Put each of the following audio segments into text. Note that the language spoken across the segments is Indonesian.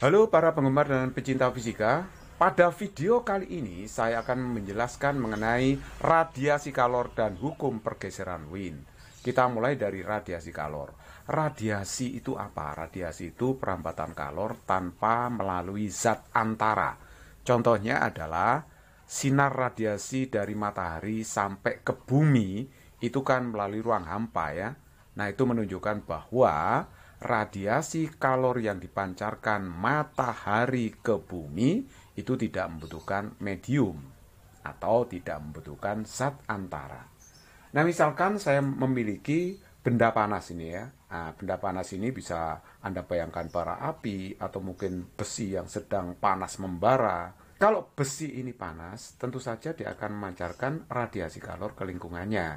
Halo para penggemar dan pecinta fisika. Pada video kali ini saya akan menjelaskan mengenai radiasi kalor dan hukum pergeseran Wien. Kita mulai dari radiasi kalor. Radiasi itu apa? Radiasi itu perambatan kalor tanpa melalui zat antara. Contohnya adalah sinar radiasi dari matahari sampai ke bumi itu kan melalui ruang hampa ya. Nah, itu menunjukkan bahwa radiasi kalor yang dipancarkan matahari ke bumi itu tidak membutuhkan medium atau tidak membutuhkan zat antara. Nah, misalkan saya memiliki benda panas ini ya. Nah, benda panas ini bisa Anda bayangkan bara api atau mungkin besi yang sedang panas membara. Kalau besi ini panas, tentu saja dia akan memancarkan radiasi kalor ke lingkungannya.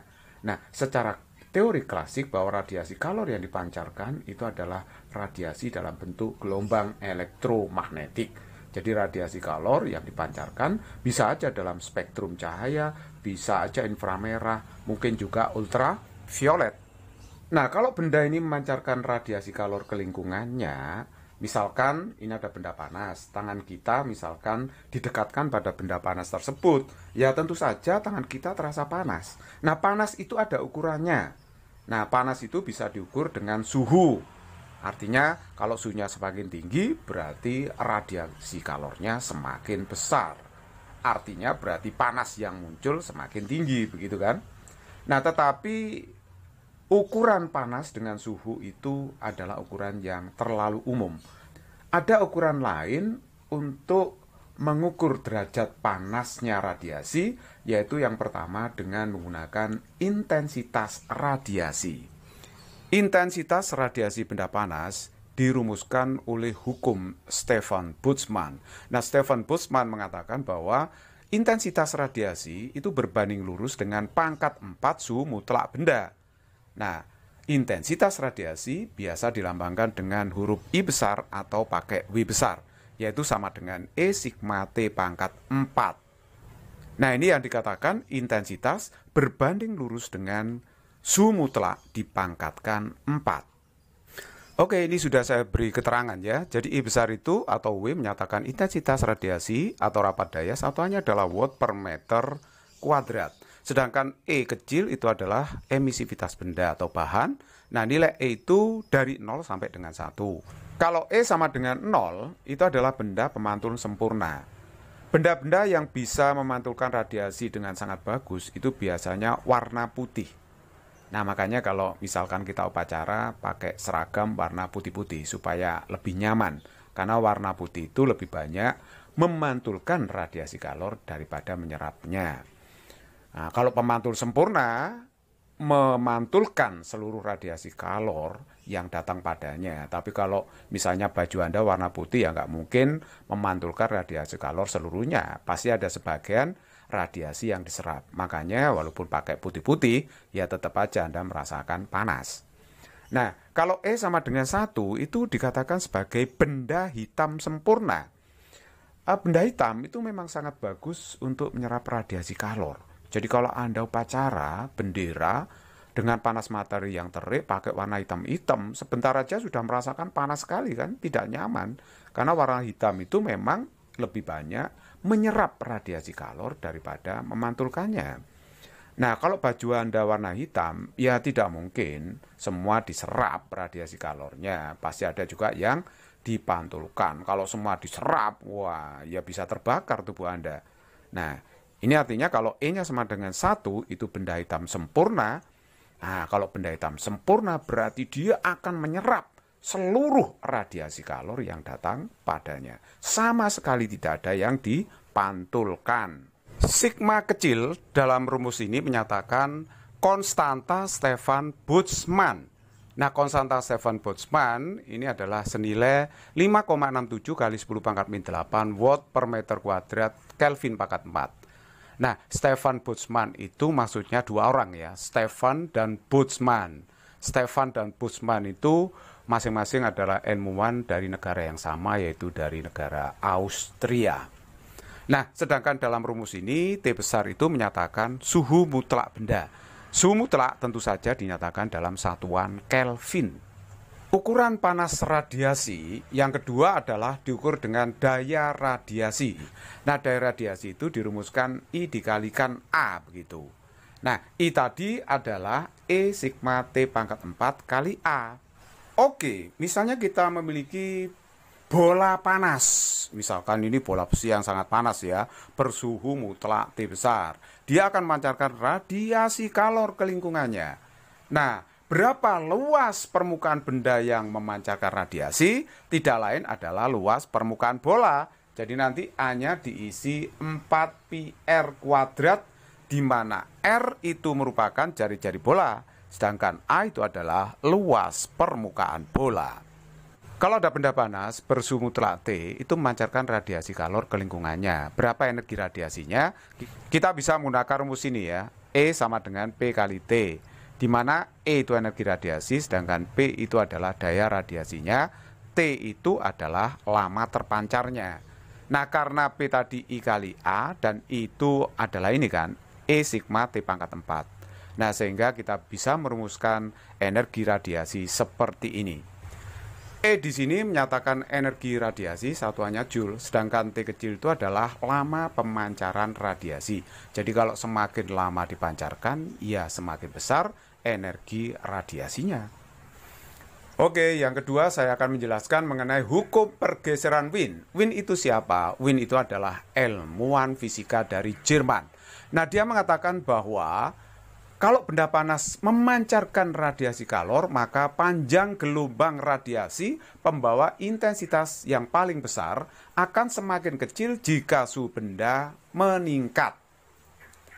Nah, secara teori klasik bahwa radiasi kalor yang dipancarkan itu adalah radiasi dalam bentuk gelombang elektromagnetik. Jadi radiasi kalor yang dipancarkan bisa aja dalam spektrum cahaya, bisa aja inframerah, mungkin juga ultraviolet. Nah, kalau benda ini memancarkan radiasi kalor ke lingkungannya, misalkan ini ada benda panas, tangan kita misalkan didekatkan pada benda panas tersebut, ya tentu saja tangan kita terasa panas. Nah, panas itu ada ukurannya. Nah, panas itu bisa diukur dengan suhu. Artinya, kalau suhunya semakin tinggi, berarti radiasi kalornya semakin besar. Artinya, berarti panas yang muncul semakin tinggi, begitu kan? Nah, tetapi ukuran panas dengan suhu itu adalah ukuran yang terlalu umum. Ada ukuran lain untuk mengukur derajat panasnya radiasi, yaitu yang pertama dengan menggunakan intensitas radiasi. Intensitas radiasi benda panas dirumuskan oleh hukum Stefan Boltzmann. Nah, Stefan Boltzmann mengatakan bahwa intensitas radiasi itu berbanding lurus dengan pangkat 4 suhu mutlak benda. Nah, intensitas radiasi biasa dilambangkan dengan huruf I besar atau pakai W besar yaitu sama dengan E sigma T pangkat 4. Nah ini yang dikatakan intensitas berbanding lurus dengan suhu mutlak dipangkatkan 4. Oke, ini sudah saya beri keterangan ya. Jadi I besar itu atau W menyatakan intensitas radiasi atau rapat daya satuannya adalah watt per meter kuadrat. Sedangkan E kecil itu adalah emisivitas benda atau bahan. Nah, nilai E itu dari 0 sampai dengan 1. Kalau E sama dengan 0, itu adalah benda pemantul sempurna. Benda-benda yang bisa memantulkan radiasi dengan sangat bagus itu biasanya warna putih. Nah, makanya kalau misalkan kita upacara pakai seragam warna putih-putih supaya lebih nyaman. Karena warna putih itu lebih banyak memantulkan radiasi kalor daripada menyerapnya. Nah, kalau pemantul sempurna memantulkan seluruh radiasi kalor yang datang padanya. Tapi kalau misalnya baju Anda warna putih ya nggak mungkin memantulkan radiasi kalor seluruhnya. Pasti ada sebagian radiasi yang diserap. Makanya walaupun pakai putih-putih ya tetap aja Anda merasakan panas. Nah, kalau E sama dengan satu itu dikatakan sebagai benda hitam sempurna. Ah, benda hitam itu memang sangat bagus untuk menyerap radiasi kalor. Jadi kalau Anda upacara bendera dengan panas matahari yang terik pakai warna hitam-hitam, sebentar aja sudah merasakan panas sekali kan, tidak nyaman. Karena warna hitam itu memang lebih banyak menyerap radiasi kalor daripada memantulkannya. Nah, kalau baju Anda warna hitam, ya tidak mungkin semua diserap radiasi kalornya. Pasti ada juga yang dipantulkan. Kalau semua diserap, wah, ya bisa terbakar tubuh Anda. Nah, ini artinya kalau E-nya sama dengan satu itu benda hitam sempurna. Nah, kalau benda hitam sempurna berarti dia akan menyerap seluruh radiasi kalor yang datang padanya. Sama sekali tidak ada yang dipantulkan. Sigma kecil dalam rumus ini menyatakan konstanta Stefan Boltzmann. Nah, konstanta Stefan Boltzmann ini adalah senilai 5,67 kali 10 pangkat min 8 watt per meter kuadrat Kelvin pangkat 4. Nah, Stefan Boltzmann itu maksudnya dua orang ya, Stefan dan Boltzmann. Stefan dan Boltzmann itu masing-masing adalah ilmuwan dari negara yang sama yaitu dari negara Austria. Nah, sedangkan dalam rumus ini T besar itu menyatakan suhu mutlak benda. Suhu mutlak tentu saja dinyatakan dalam satuan Kelvin. Ukuran panas radiasi yang kedua adalah diukur dengan daya radiasi. Nah, daya radiasi itu dirumuskan I dikalikan A begitu. Nah, I tadi adalah E sigma T pangkat 4 kali A. Oke, misalnya kita memiliki bola panas. Misalkan ini bola besi yang sangat panas ya, bersuhu mutlak T besar. Dia akan memancarkan radiasi kalor ke lingkungannya. Nah, Berapa luas permukaan benda yang memancarkan radiasi? Tidak lain adalah luas permukaan bola. Jadi nanti A-nya diisi 4 pi R kuadrat di mana R itu merupakan jari-jari bola, sedangkan A itu adalah luas permukaan bola. Kalau ada benda panas bersuhu mutlak T itu memancarkan radiasi kalor ke lingkungannya. Berapa energi radiasinya? Kita bisa menggunakan rumus ini ya. E sama dengan P kali T di mana E itu energi radiasi, sedangkan P itu adalah daya radiasinya, T itu adalah lama terpancarnya. Nah, karena P tadi I kali A dan itu adalah ini kan, E sigma T pangkat 4. Nah, sehingga kita bisa merumuskan energi radiasi seperti ini. E di sini menyatakan energi radiasi satuannya joule, sedangkan T kecil itu adalah lama pemancaran radiasi. Jadi kalau semakin lama dipancarkan, ya semakin besar energi radiasinya. Oke, yang kedua saya akan menjelaskan mengenai hukum pergeseran Wien. Wien itu siapa? Wien itu adalah ilmuwan fisika dari Jerman. Nah, dia mengatakan bahwa kalau benda panas memancarkan radiasi kalor, maka panjang gelombang radiasi pembawa intensitas yang paling besar akan semakin kecil jika suhu benda meningkat.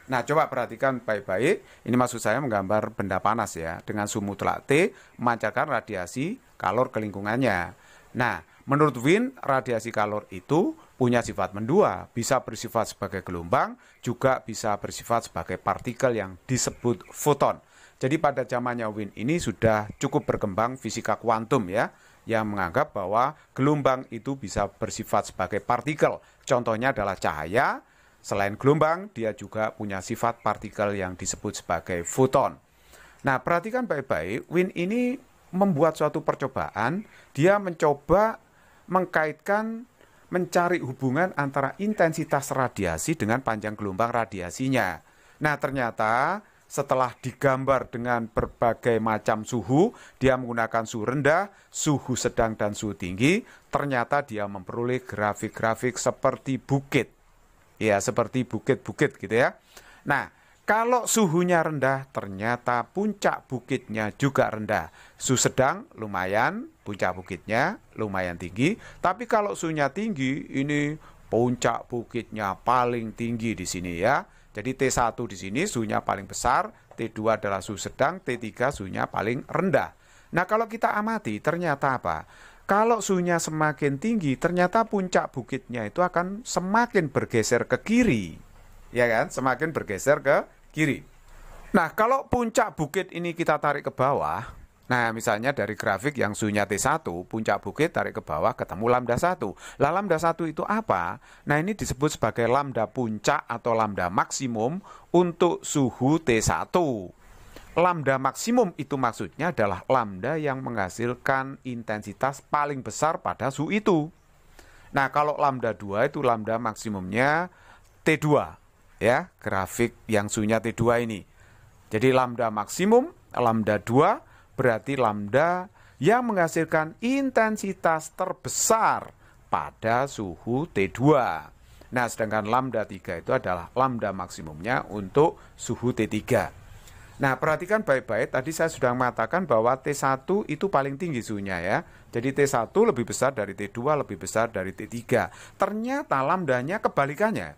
Nah, coba perhatikan baik-baik. Ini maksud saya menggambar benda panas ya, dengan suhu mutlak T memancarkan radiasi kalor ke lingkungannya. Nah, menurut Wien, radiasi kalor itu punya sifat mendua, bisa bersifat sebagai gelombang, juga bisa bersifat sebagai partikel yang disebut foton. Jadi pada zamannya Wien ini sudah cukup berkembang fisika kuantum ya, yang menganggap bahwa gelombang itu bisa bersifat sebagai partikel. Contohnya adalah cahaya, Selain gelombang, dia juga punya sifat partikel yang disebut sebagai foton. Nah, perhatikan baik-baik, Win ini membuat suatu percobaan, dia mencoba mengkaitkan mencari hubungan antara intensitas radiasi dengan panjang gelombang radiasinya. Nah, ternyata setelah digambar dengan berbagai macam suhu, dia menggunakan suhu rendah, suhu sedang, dan suhu tinggi. Ternyata dia memperoleh grafik-grafik seperti bukit ya seperti bukit-bukit gitu ya. Nah, kalau suhunya rendah, ternyata puncak bukitnya juga rendah. Suhu sedang lumayan, puncak bukitnya lumayan tinggi. Tapi kalau suhunya tinggi, ini puncak bukitnya paling tinggi di sini ya. Jadi T1 di sini suhunya paling besar, T2 adalah suhu sedang, T3 suhunya paling rendah. Nah kalau kita amati ternyata apa? kalau suhunya semakin tinggi, ternyata puncak bukitnya itu akan semakin bergeser ke kiri. Ya kan? Semakin bergeser ke kiri. Nah, kalau puncak bukit ini kita tarik ke bawah, nah misalnya dari grafik yang suhunya T1, puncak bukit tarik ke bawah ketemu lambda 1. Lah lambda 1 itu apa? Nah, ini disebut sebagai lambda puncak atau lambda maksimum untuk suhu T1. Lambda maksimum itu maksudnya adalah lambda yang menghasilkan intensitas paling besar pada suhu itu. Nah, kalau lambda 2 itu lambda maksimumnya T2 ya, grafik yang suhunya T2 ini. Jadi lambda maksimum lambda 2 berarti lambda yang menghasilkan intensitas terbesar pada suhu T2. Nah, sedangkan lambda 3 itu adalah lambda maksimumnya untuk suhu T3. Nah, perhatikan baik-baik. Tadi saya sudah mengatakan bahwa T1 itu paling tinggi suhunya ya. Jadi T1 lebih besar dari T2, lebih besar dari T3. Ternyata lambdanya kebalikannya.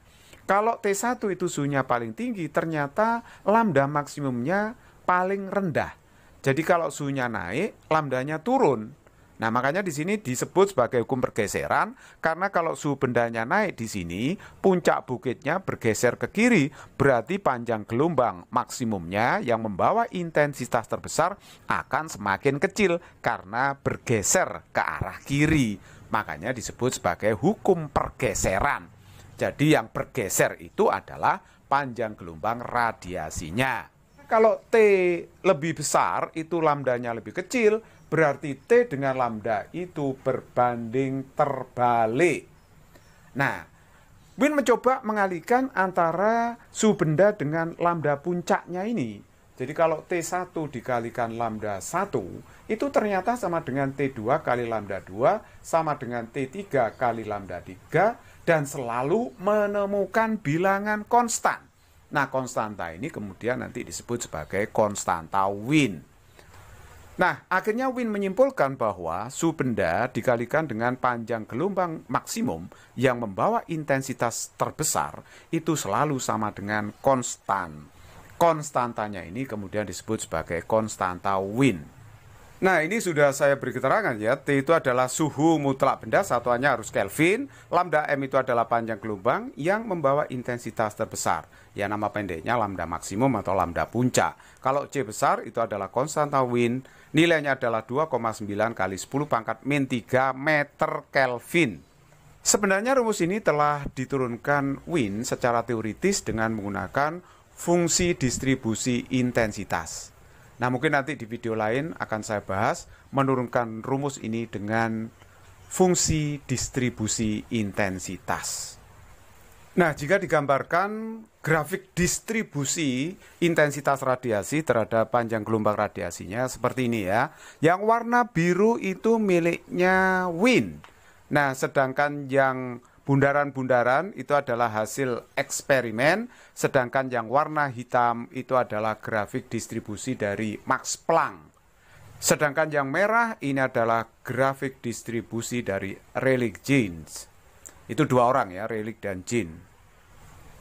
Kalau T1 itu suhunya paling tinggi, ternyata lambda maksimumnya paling rendah. Jadi kalau suhunya naik, lambdanya turun. Nah, makanya di sini disebut sebagai hukum pergeseran karena kalau suhu bendanya naik di sini, puncak bukitnya bergeser ke kiri, berarti panjang gelombang maksimumnya yang membawa intensitas terbesar akan semakin kecil karena bergeser ke arah kiri. Makanya disebut sebagai hukum pergeseran. Jadi yang bergeser itu adalah panjang gelombang radiasinya. kalau T lebih besar itu lambdanya lebih kecil, berarti T dengan lambda itu berbanding terbalik. Nah, Win mencoba mengalihkan antara su benda dengan lambda puncaknya ini. Jadi kalau T1 dikalikan lambda 1, itu ternyata sama dengan T2 kali lambda 2, sama dengan T3 kali lambda 3, dan selalu menemukan bilangan konstan. Nah, konstanta ini kemudian nanti disebut sebagai konstanta Win. Nah, akhirnya Win menyimpulkan bahwa su benda dikalikan dengan panjang gelombang maksimum yang membawa intensitas terbesar itu selalu sama dengan konstan. Konstantanya ini kemudian disebut sebagai konstanta Win. Nah, ini sudah saya beri keterangan ya. T itu adalah suhu mutlak benda, satuannya harus Kelvin. Lambda M itu adalah panjang gelombang yang membawa intensitas terbesar. Ya, nama pendeknya lambda maksimum atau lambda puncak. Kalau C besar itu adalah konstanta Wien. Nilainya adalah 2,9 kali 10 pangkat min 3 meter Kelvin. Sebenarnya rumus ini telah diturunkan Wien secara teoritis dengan menggunakan fungsi distribusi intensitas. Nah, mungkin nanti di video lain akan saya bahas menurunkan rumus ini dengan fungsi distribusi intensitas. Nah, jika digambarkan grafik distribusi intensitas radiasi terhadap panjang gelombang radiasinya seperti ini ya. Yang warna biru itu miliknya WIN. Nah, sedangkan yang Bundaran-bundaran itu adalah hasil eksperimen, sedangkan yang warna hitam itu adalah grafik distribusi dari Max Planck. Sedangkan yang merah ini adalah grafik distribusi dari Relic Jeans. Itu dua orang ya, Relic dan Jean.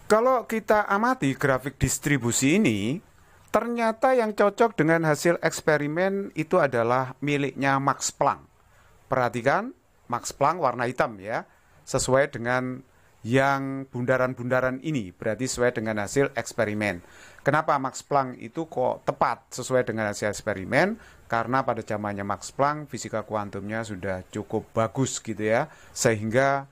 Kalau kita amati grafik distribusi ini, ternyata yang cocok dengan hasil eksperimen itu adalah miliknya Max Planck. Perhatikan, Max Planck warna hitam ya sesuai dengan yang bundaran-bundaran ini berarti sesuai dengan hasil eksperimen. Kenapa Max Planck itu kok tepat sesuai dengan hasil eksperimen? Karena pada zamannya Max Planck fisika kuantumnya sudah cukup bagus gitu ya, sehingga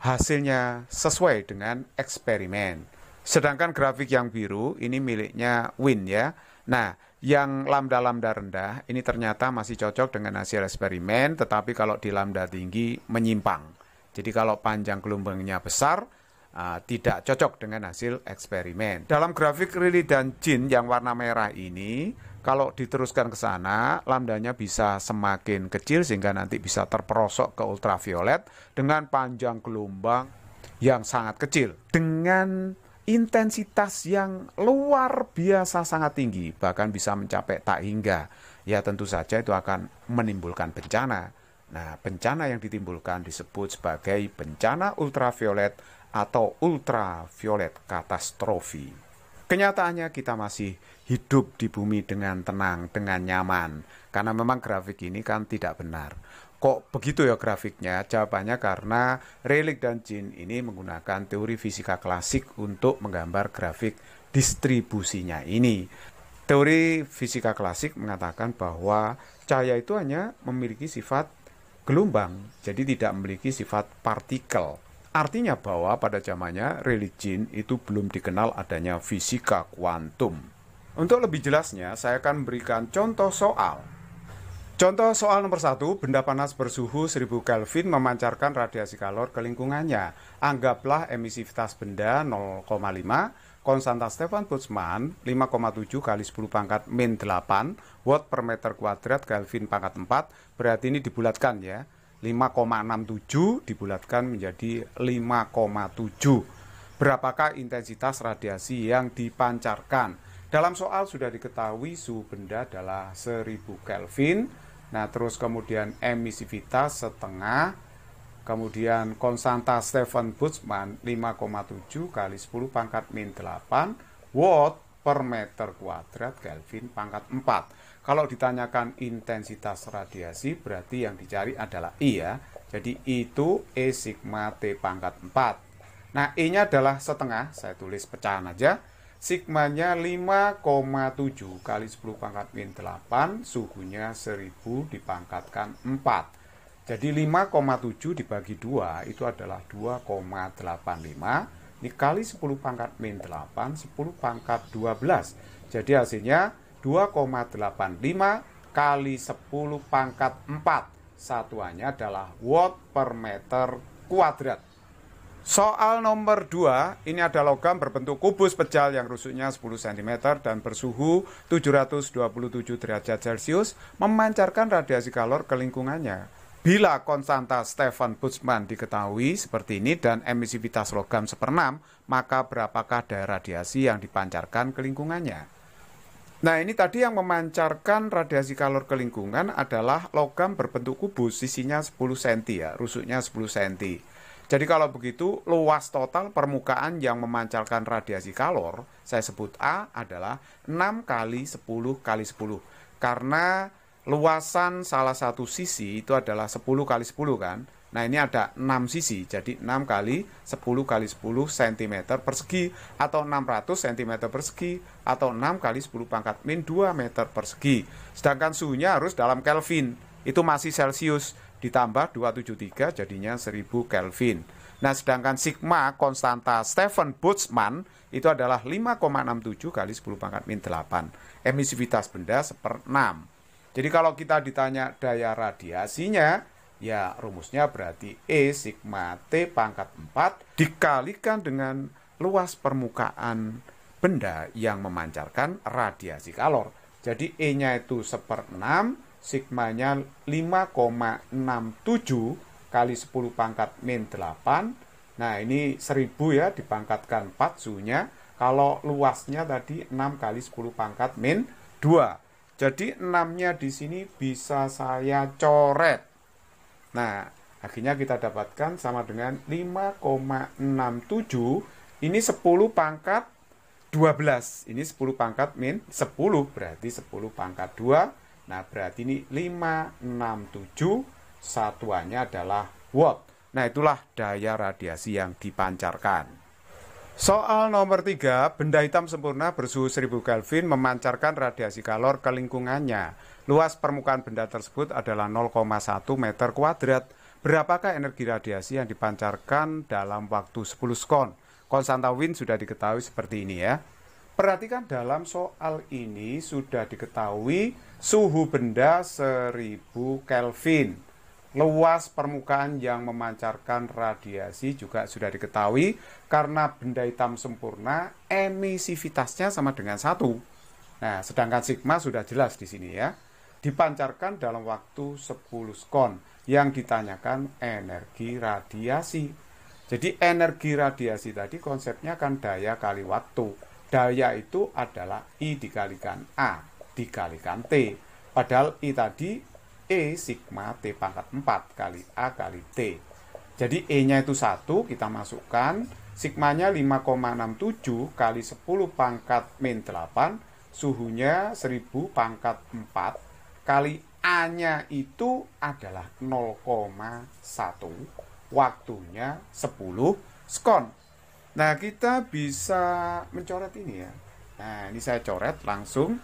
hasilnya sesuai dengan eksperimen. Sedangkan grafik yang biru ini miliknya Win ya. Nah, yang lambda-lambda rendah ini ternyata masih cocok dengan hasil eksperimen, tetapi kalau di lambda tinggi menyimpang. Jadi kalau panjang gelombangnya besar, uh, tidak cocok dengan hasil eksperimen. Dalam grafik Rili dan Jin yang warna merah ini, kalau diteruskan ke sana, lambdanya bisa semakin kecil sehingga nanti bisa terperosok ke ultraviolet dengan panjang gelombang yang sangat kecil. Dengan intensitas yang luar biasa sangat tinggi, bahkan bisa mencapai tak hingga. Ya tentu saja itu akan menimbulkan bencana Nah, bencana yang ditimbulkan disebut sebagai bencana ultraviolet atau ultraviolet katastrofi. Kenyataannya kita masih hidup di bumi dengan tenang, dengan nyaman. Karena memang grafik ini kan tidak benar. Kok begitu ya grafiknya? Jawabannya karena Relic dan Jin ini menggunakan teori fisika klasik untuk menggambar grafik distribusinya ini. Teori fisika klasik mengatakan bahwa cahaya itu hanya memiliki sifat gelombang, jadi tidak memiliki sifat partikel. Artinya bahwa pada zamannya religion itu belum dikenal adanya fisika kuantum. Untuk lebih jelasnya, saya akan memberikan contoh soal. Contoh soal nomor satu, benda panas bersuhu 1000 Kelvin memancarkan radiasi kalor ke lingkungannya. Anggaplah emisivitas benda 0,5, konstanta Stefan Boltzmann 5,7 kali 10 pangkat min 8 watt per meter kuadrat Kelvin pangkat 4 berarti ini dibulatkan ya. 5,67 dibulatkan menjadi 5,7 berapakah intensitas radiasi yang dipancarkan? Dalam soal sudah diketahui suhu benda adalah 1000 Kelvin. Nah, terus kemudian emisivitas setengah, kemudian konstanta Stefan Boltzmann 5,7 kali 10 pangkat min 8 watt per meter kuadrat Kelvin pangkat 4. Kalau ditanyakan intensitas radiasi berarti yang dicari adalah I ya. Jadi itu E sigma T pangkat 4. Nah, E-nya adalah setengah, saya tulis pecahan aja sigmanya 5,7 kali 10 pangkat min 8 suhunya 1000 dipangkatkan 4 jadi 5,7 dibagi 2 itu adalah 2,85 Ini kali 10 pangkat min 8, 10 pangkat 12. Jadi hasilnya 2,85 kali 10 pangkat 4. Satuannya adalah watt per meter kuadrat. Soal nomor 2, ini ada logam berbentuk kubus pejal yang rusuknya 10 cm dan bersuhu 727 derajat Celcius memancarkan radiasi kalor ke lingkungannya. Bila konstanta Stefan Boltzmann diketahui seperti ini dan emisivitas logam seperenam, maka berapakah daya radiasi yang dipancarkan ke lingkungannya? Nah ini tadi yang memancarkan radiasi kalor ke lingkungan adalah logam berbentuk kubus, sisinya 10 cm ya, rusuknya 10 cm. Jadi kalau begitu luas total permukaan yang memancarkan radiasi kalor saya sebut A adalah 6 kali 10 kali 10 karena luasan salah satu sisi itu adalah 10 kali 10 kan. Nah ini ada 6 sisi jadi 6 kali 10 kali 10 cm persegi atau 600 cm persegi atau 6 kali 10 pangkat min 2 meter persegi. Sedangkan suhunya harus dalam Kelvin itu masih Celcius ditambah 273 jadinya 1000 Kelvin. Nah, sedangkan sigma konstanta Stephen Boltzmann itu adalah 5,67 kali 10 pangkat min 8. Emisivitas benda seper 6. Jadi kalau kita ditanya daya radiasinya, ya rumusnya berarti E sigma T pangkat 4 dikalikan dengan luas permukaan benda yang memancarkan radiasi kalor. Jadi E-nya itu seper 6, sigmanya 5,67 kali 10 pangkat min 8 nah ini 1000 ya dipangkatkan 4 suhunya kalau luasnya tadi 6 kali 10 pangkat min 2 jadi 6 nya di sini bisa saya coret. Nah akhirnya kita dapatkan sama dengan 5,67 ini 10 pangkat 12 ini 10 pangkat min 10 berarti 10 pangkat 2 Nah, berarti ini 567 satuannya adalah watt. Nah, itulah daya radiasi yang dipancarkan. Soal nomor 3, benda hitam sempurna bersuhu 1000 Kelvin memancarkan radiasi kalor ke lingkungannya. Luas permukaan benda tersebut adalah 0,1 meter kuadrat. Berapakah energi radiasi yang dipancarkan dalam waktu 10 skon? Konstanta Wien sudah diketahui seperti ini ya. Perhatikan dalam soal ini sudah diketahui suhu benda 1000 Kelvin. Luas permukaan yang memancarkan radiasi juga sudah diketahui karena benda hitam sempurna emisivitasnya sama dengan satu. Nah, sedangkan sigma sudah jelas di sini ya. Dipancarkan dalam waktu 10 skon yang ditanyakan energi radiasi. Jadi energi radiasi tadi konsepnya kan daya kali waktu daya itu adalah I dikalikan A dikalikan T. Padahal I tadi E sigma T pangkat 4 kali A kali T. Jadi E-nya itu 1, kita masukkan. Sigmanya 5,67 kali 10 pangkat min 8. Suhunya 1000 pangkat 4 kali A-nya itu adalah 0,1. Waktunya 10 skon. Nah, kita bisa mencoret ini ya. Nah, ini saya coret langsung.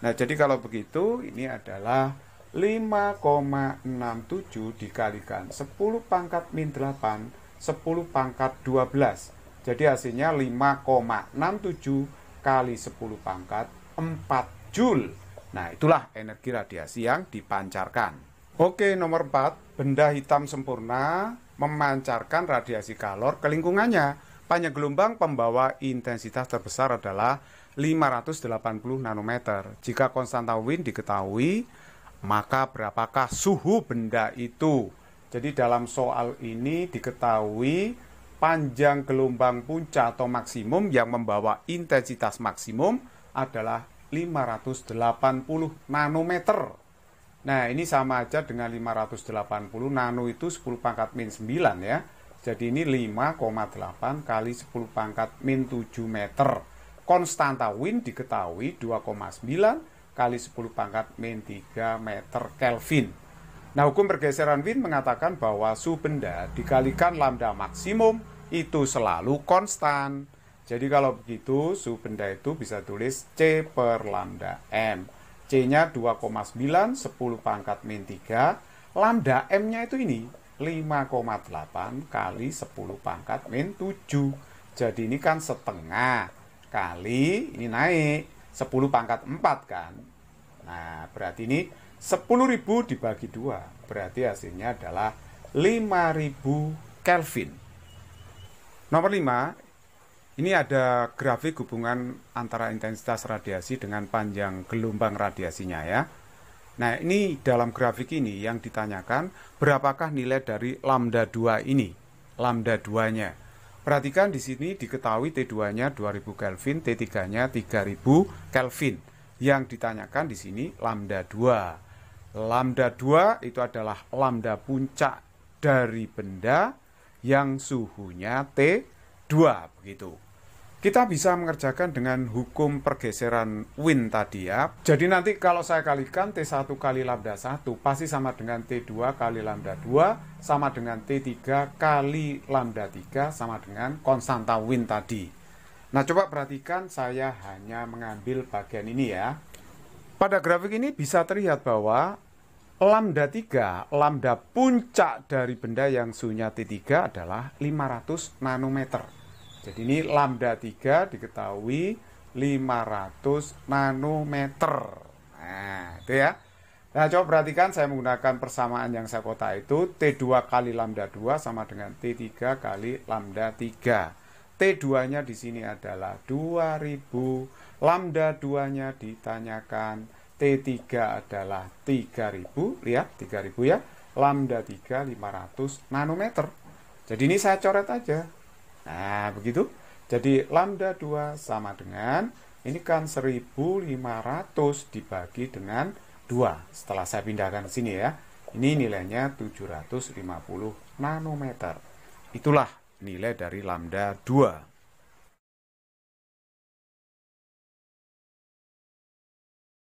Nah, jadi kalau begitu ini adalah 5,67 dikalikan 10 pangkat min 8, 10 pangkat 12. Jadi hasilnya 5,67 kali 10 pangkat 4 Joule. Nah, itulah energi radiasi yang dipancarkan. Oke, nomor 4, benda hitam sempurna memancarkan radiasi kalor ke lingkungannya. Panjang gelombang pembawa intensitas terbesar adalah 580 nanometer. Jika konstanta Wien diketahui, maka berapakah suhu benda itu? Jadi dalam soal ini diketahui panjang gelombang puncak atau maksimum yang membawa intensitas maksimum adalah 580 nanometer. Nah, ini sama aja dengan 580 nano itu 10 pangkat min 9 ya. Jadi ini 5,8 kali 10 pangkat min 7 meter. Konstanta Win diketahui 2,9 kali 10 pangkat min 3 meter Kelvin. Nah, hukum pergeseran Win mengatakan bahwa suhu benda dikalikan lambda maksimum itu selalu konstan. Jadi kalau begitu suhu benda itu bisa tulis C per lambda M. C-nya 2,9 10 pangkat min 3. Lambda M-nya itu ini 5,8 kali 10 pangkat min 7. Jadi ini kan setengah kali ini naik 10 pangkat 4 kan. Nah, berarti ini 10.000 dibagi 2. Berarti hasilnya adalah 5.000 Kelvin. Nomor 5, ini ada grafik hubungan antara intensitas radiasi dengan panjang gelombang radiasinya ya. Nah, ini dalam grafik ini yang ditanyakan berapakah nilai dari lambda 2 ini, lambda 2-nya. Perhatikan di sini diketahui T2-nya 2000 Kelvin, T3-nya 3000 Kelvin. Yang ditanyakan di sini lambda 2. Lambda 2 itu adalah lambda puncak dari benda yang suhunya T2 begitu. Kita bisa mengerjakan dengan hukum pergeseran Wien tadi ya. Jadi nanti kalau saya kalikan T1 kali lambda 1 pasti sama dengan T2 kali lambda 2 sama dengan T3 kali lambda 3 sama dengan konstanta Wien tadi. Nah coba perhatikan saya hanya mengambil bagian ini ya. Pada grafik ini bisa terlihat bahwa lambda 3, lambda puncak dari benda yang suhunya T3 adalah 500 nanometer. Jadi ini lambda 3 diketahui 500 nanometer. Nah, itu ya. Nah, coba perhatikan saya menggunakan persamaan yang saya kota itu T2 kali lambda 2 sama dengan T3 kali lambda 3. T2-nya di sini adalah 2000, lambda 2-nya ditanyakan, T3 adalah 3000, lihat 3000 ya. Lambda 3 500 nanometer. Jadi ini saya coret aja. Nah, begitu. Jadi lambda 2 sama dengan ini kan 1500 dibagi dengan 2. Setelah saya pindahkan ke sini ya. Ini nilainya 750 nanometer. Itulah nilai dari lambda 2.